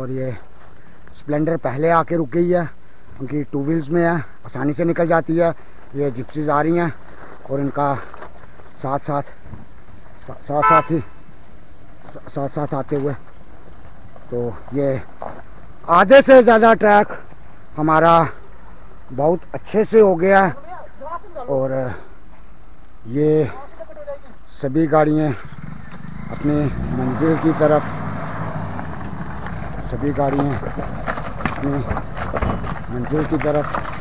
और ये स्प्लेंडर पहले आके रुक गई है। उनकी टू व्हील्स में है, आसानी से निकल जाती है। ये जिप्सीज आ रही हैं और इनका साथ साथ साथ साथ ही साथ साथ आते हुए। तो ये आधे से ज़्यादा ट्रैक हमारा बहुत अच्छे से हो गया और ये सभी गाड़ियाँ अपनी मंजिल की तरफ़ सभी गाड़ियाँ अपनी मंजिल की तरफ़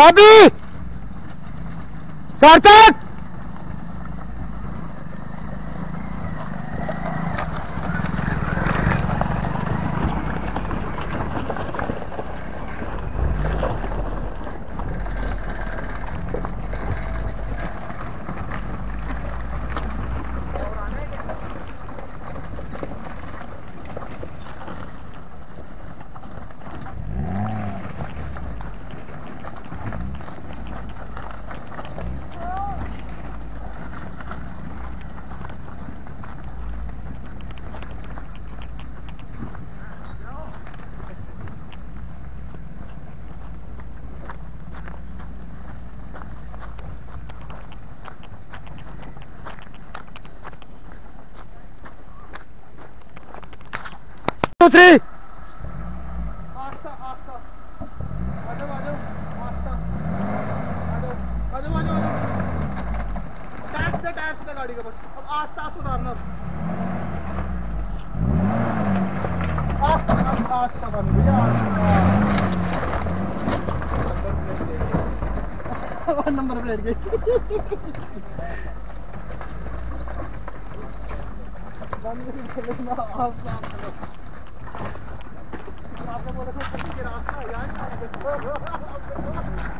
सभी सार्थक टू थ्री आस्ता आस्ता आ जाओ आ जाओ आस्ता आ जाओ आ जाओ आ जाओ आ जाओ टैक्स दे टैक्स दे गाड़ी का बस अब आस्ता आस्ता उतारना आस्ता आस्ता बंद भैया आस्ता नंबर प्लेट गई बंद आस्ता Thank you.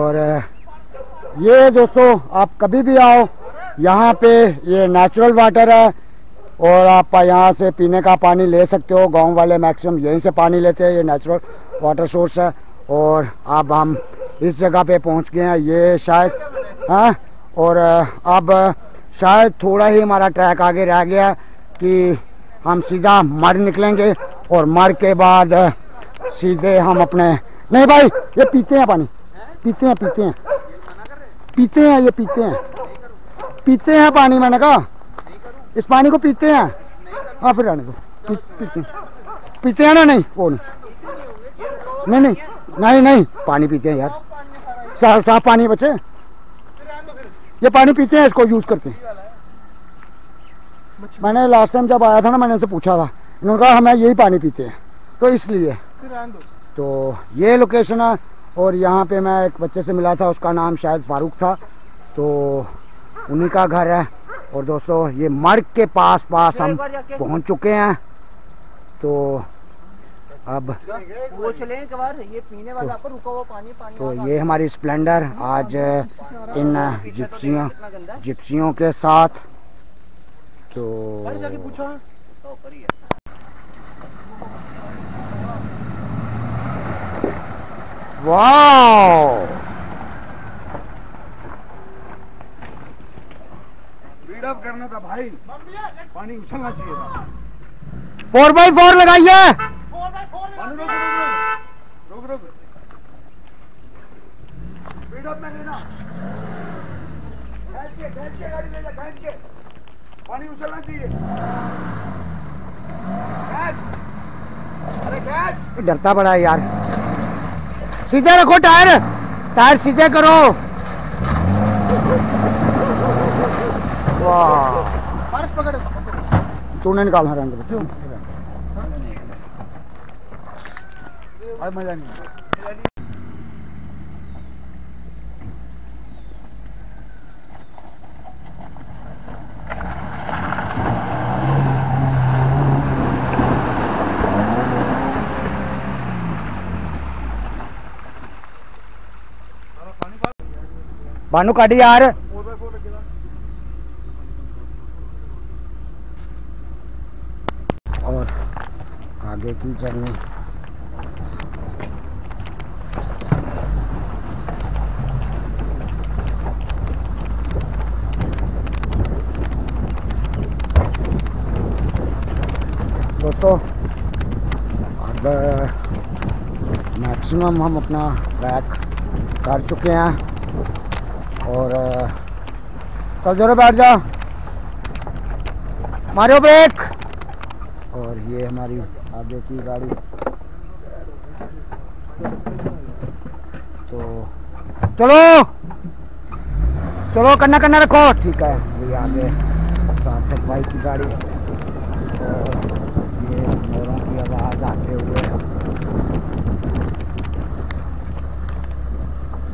और ये दोस्तों, आप कभी भी आओ, यहाँ पे ये नेचुरल वाटर है, और आप यहाँ से पीने का पानी ले सकते हो, गाँव वाले मैक्सिमम यहीं से पानी लेते हैं, ये नेचुरल वाटर सोर्स है, और अब हम इस जगह पे पहुँच गए हैं, ये शायद हाँ और अब शायद थोड़ा ही हमारा ट्रैक आगे रह गया कि हम सीधा मर निकलेंगे, और मर के बाद सीधे हम अपने, नहीं भाई, ये पीते हैं पानी। पीते हैं पीते हैं। पीते हैं ये, पीते हैं। पीते हैं पानी, मैंने कहा। इस पानी को पीते हैं। हाँ फिर रहने दो। पीते पीते हैं ना? नहीं, वो नहीं। नहीं नहीं नहीं नहीं, पानी पीते हैं यार। साफ़ साफ़ पानी बच्चे। ये पानी पीते हैं, इसको यूज़ करते हैं। मैंने लास्ट टाइम जब आया था ना, मैंने इनसे पूछा था। इन्होंने कहा, हमें यही पानी पीते हैं। तो इसलिए। तो ये लोकेशन है। और यहाँ पे मैं एक बच्चे से मिला था, उसका नाम शायद फारूक था। तो उन्हीं का घर है। और दोस्तों, ये मर्ग के पास पास हम पहुँच चुके हैं। तो अब ये पीने वाला पर रुका हुआ पानी पानी तो ये हमारी स्प्लेंडर आज इन जिप्सियों जिप्सियों के साथ। तो वाह स्पीड अप करना था भाई। पानी उछलना चाहिए था। फोर बाई फोर लगाइए। पानी रोक रोक रोक। रोक स्पीड अप में लेना। खींच के खींच के गाड़ी ले जा खींच के। पानी उछलना चाहिए। कैच अरे कैच डरता बड़ा है यार। सीधे रखो टायर। टायर सीधे करो। वाह। पर्स पकड़। तूने निकालना रंग। मज़ा नहीं। बानू काटी यार. और आगे की जर्नी दोस्तों, अब मैक्सिमम हम अपना ट्रैक कर चुके हैं. और चल जोरे बैठ जा। मारो ब्रेक। और ये हमारी आगे की गाड़ी। तो चलो। चलो, कन्ना कन्ना रखो। ठीक है ये आगे सार्थक भाई की गाड़ी। और ये मोरों की आवाज़ आते हुए।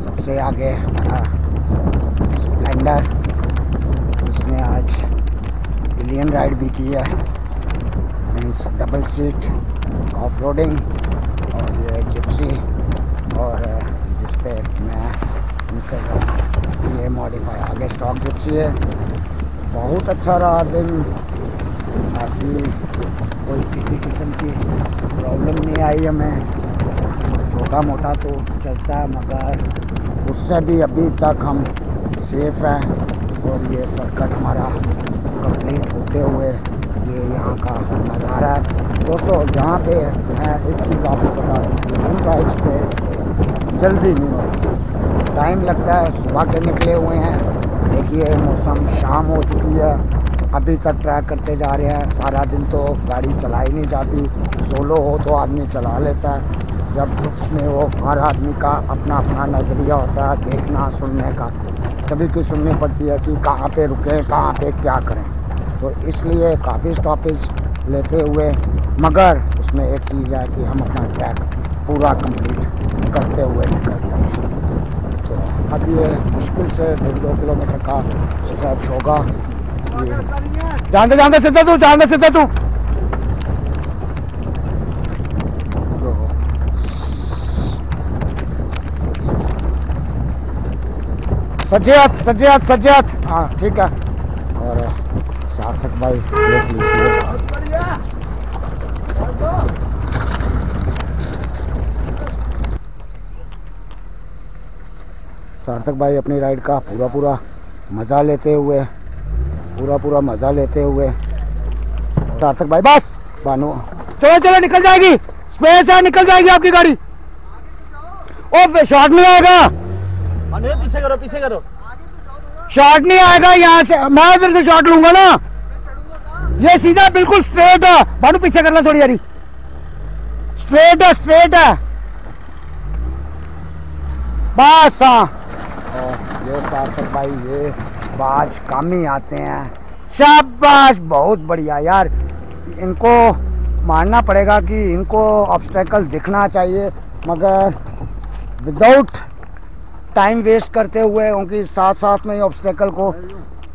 सबसे आगे हमारा स्प्लेंडर इसने आज पिलियन राइड भी की है। Means double seat off roading और ये जिप्सी, और जिस पे मैं निकल रहा हूँ। ये मॉडिफाई आगे स्टॉक जिप्सी है। बहुत अच्छा रहा दिन। ऐसी कोई किसी किस्म की प्रॉब्लम नहीं आई हमें। छोटा मोटा तो चलता है, मगर उससे भी अभी तक हम सेफ़ हैं और ये सर्कट हमारा कंप्लीट होते हुए ये यहाँ का नज़ारा है। दोस्तों, यहाँ पे मैं एक चीज़ आपको बता दूँ इन राइड्स पे जल्दी नहीं होती। टाइम लगता है, सुबह के निकले हुए हैं। देखिए, मौसम शाम हो चुकी है। अभी तक ट्रैक करते जा रहे हैं। सारा दिन तो गाड़ी चलाई नहीं जाती। सोलो हो तो आदमी चला लेता है। जब ग्रुप्स में हो हर आदमी का अपना अपना नज़रिया होता है, देखना, सुनने का, सभी की सुननी पड़ती है कि कहाँ पे रुकें, कहाँ पे क्या करें। तो इसलिए काफ़ी स्टॉपेज लेते हुए, मगर उसमें एक चीज़ है कि हम अपना ट्रैक पूरा कंप्लीट करते हुए निकल रहे हैं। तो अब ये मुश्किल से डेढ़ दो किलोमीटर का स्ट्रेच होगा। जानते जानते सीधे तू जानते सीधे तो। सज्जे हाथ सज्जे हाँ ठीक है। और सार्थक भाई, देख लीजिए। सार्थक भाई अपनी राइड का पूरा पूरा मज़ा लेते हुए पूरा पूरा मज़ा लेते हुए। सार्थक भाई, बस, बानो। चलो चलो, निकल जाएगी। स्पेस है निकल जाएगी आपकी गाड़ी। ओ शॉट नहीं आएगा। अनिल पीछे करो पीछे करो। शॉट नहीं आएगा यहाँ से मैं इधर से शॉट लूँगा ना। ये सीधा बिल्कुल स्ट्रेट है। भानु पीछे करना थोड़ी यारी। स्ट्रेट है स्ट्रेट है। बस हाँ। ये सार्थक भाई ये बाज कम ही आते हैं। शाबाश बहुत बढ़िया यार। इनको मानना पड़ेगा कि इनको ऑब्स्टेकल दिखना चाहिए मगर विदाउट टाइम वेस्ट करते हुए, उनकी साथ साथ में ऑब्स्टेकल को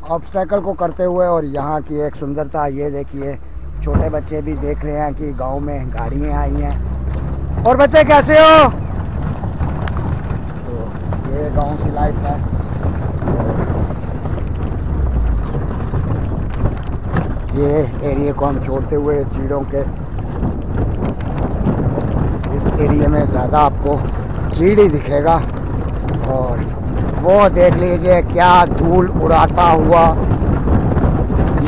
ऑब्स्टेकल को करते हुए और यहाँ की एक सुंदरता, ये देखिए, छोटे बच्चे भी देख रहे हैं कि गाँव में गाड़ियाँ आई हैं। और बच्चे कैसे हो? तो ये गाँव की लाइफ है। ये एरिया को हम छोड़ते हुए चीड़ों के, इस एरिया में ज़्यादा आपको चीड़ ही दिखेगा। और वो देख लीजिए क्या धूल उड़ाता हुआ।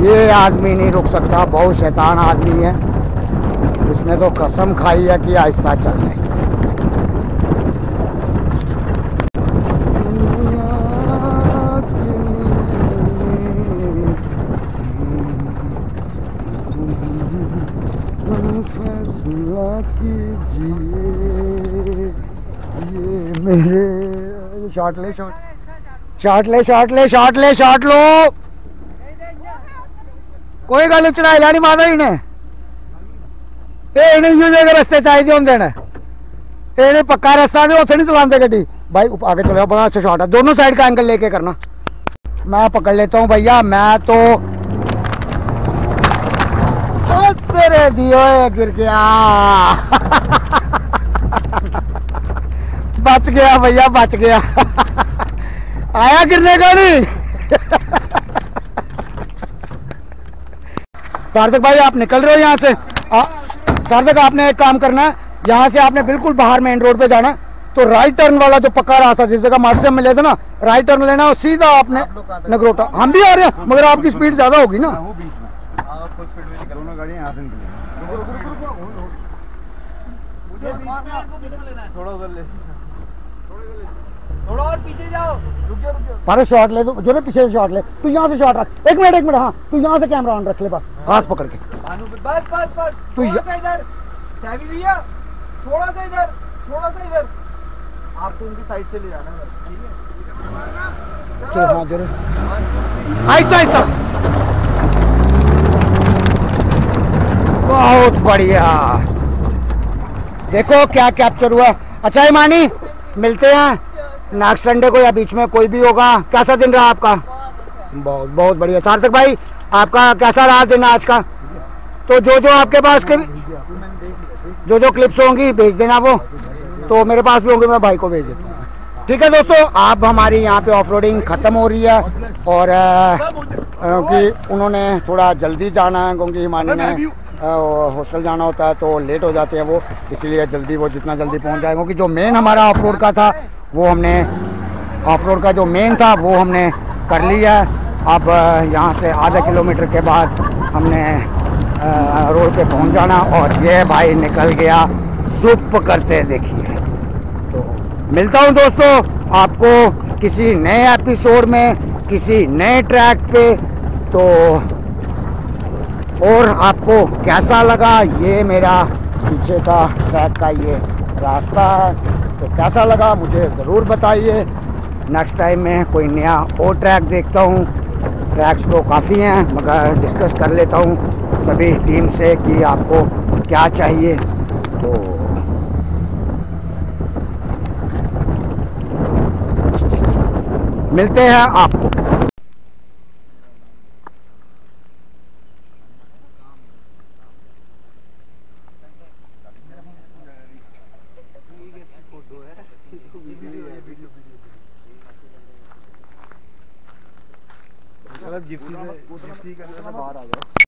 ये आदमी नहीं रुक सकता, बहुत शैतान आदमी है। इसने तो कसम खाई है कि आहिस्ता चलने की फैसला कीजिए। ये मेरे शॉट ले शॉट शॉट ले शॉट ले शॉट ले शॉट लो कोई गल चढ़ाई लैनी माता जी ने ਇਹ ਨਹੀਂ ਯੂਜ਼ ਅਗਰ ਰਸਤੇ ਚਾਹੀਦੇ ਹੁੰਦੇ ਨੇ ਇਹ ਨਹੀਂ ਪੱਕਾ ਰਸਤਾ ਤੇ ਉੱਥੇ ਨਹੀਂ ਚਲਾਉਂਦੇ ਗੱਡੀ भाई ऊप- आगे चलो बड़ा अच्छा शॉट है दोनों साइड का एंगल लेके करना मैं पकड़ लेता हूँ भैया मैं तो ओ तेरे दियो गिर गया बच गया भैया बच गया। आया गिरने का नहीं? सार्थक भाई आप निकल रहे हो यहाँ से। सार्थक आपने एक काम करना है। यहाँ से आपने बिल्कुल बाहर मेन रोड पे जाना तो राइट टर्न वाला जो पक्का रास्ता जिस जगह मार्च से हम मिले थे ना राइट टर्न लेना है और सीधा आपने नगरोटा। हम भी आ रहे हैं मगर आपकी स्पीड ज़्यादा होगी ना। वो बीच में। फुल स्पीड में निकलो ना गाड़ी यहाँ से निकले थोड़ा थोड़ा और पीछे जाओ। रुक जाओ रुक शॉट ले दो जो ना पीछे से शॉट ले तू यहाँ से शॉट रख। एक मिनट एक मिनट हाँ तू यहाँ से कैमरा ऑन रख ले बस हाथ पकड़ के। बस बस बस। तू थोड़ा सा इधर। सैवी भैया थोड़ा सा इधर थोड़ा सा इधर। आपको उनकी साइड से ले जाना है। ठीक है? चल हाँ ज़रूर। आहिस्ता आहिस्ता। बहुत बढ़िया। देखो क्या कैप्चर हुआ। अच्छा इमानी मिलते हैं। नेक्स्ट संडे को या बीच में कोई भी होगा, कैसा दिन रहा आपका? बहुत बहुत बढ़िया। सार्थक भाई, आपका कैसा रहा दिन आज का? तो जो जो आपके पास के जो जो क्लिप्स होंगी, भेज देना वो। तो मेरे पास भी होंगे, मैं भाई को भेज देता ठीक है दोस्तों आप हमारी यहाँ पे ऑफ़ ख़त्म हो रही है और क्योंकि उन्होंने थोड़ा जल्दी जाना है, क्योंकि हिमानी ने हॉस्टल जाना होता है तो लेट हो जाते हैं वो, इसीलिए जल्दी वो जितना जल्दी पहुँच जाए क्योंकि जो मेन हमारा ऑफ़ का था वो हमने ऑफ़ रोड का जो मेन था, वो हमने कर लिया। अब यहाँ से आधा किलोमीटर के बाद हमने रोड पे पहुँच जाना और ये भाई निकल गया सुप करते देखिए। तो मिलता हूँ दोस्तों आपको किसी नए एपिसोड में, किसी नए ट्रैक पे। तो और आपको कैसा लगा? ये मेरा पीछे का ट्रैक का ये रास्ता है। तो कैसा लगा, मुझे ज़रूर बताइए। नेक्स्ट टाइम मैं कोई नया और ट्रैक देखता हूँ। ट्रैक्स तो काफ़ी हैं, मगर डिस्कस कर लेता हूँ सभी टीम से कि आपको क्या चाहिए। तो मिलते हैं आपको। जिप्सी से जिप्सी के अंदर से बाहर आ जाओ